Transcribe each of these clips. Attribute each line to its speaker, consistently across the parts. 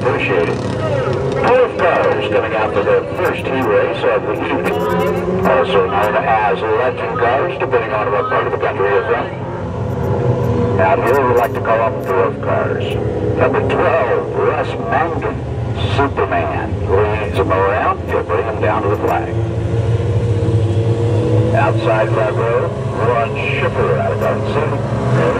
Speaker 1: appreciate it. Twelve cars coming out for the first heat race of the evening, also known as legend cars, depending on what part of the country you're from. Out here, we like to call them dwarf cars. Number 12, Russ Mangan, Superman, leads them around. He'll bring them down to the flag. Outside that row, Ron Schiffer out of Garden City.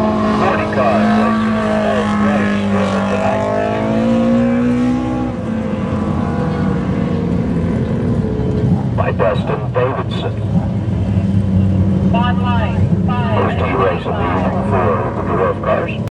Speaker 1: Davidson. Five, five, First E of the Unit 4 of the Cars.